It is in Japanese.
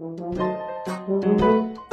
うん。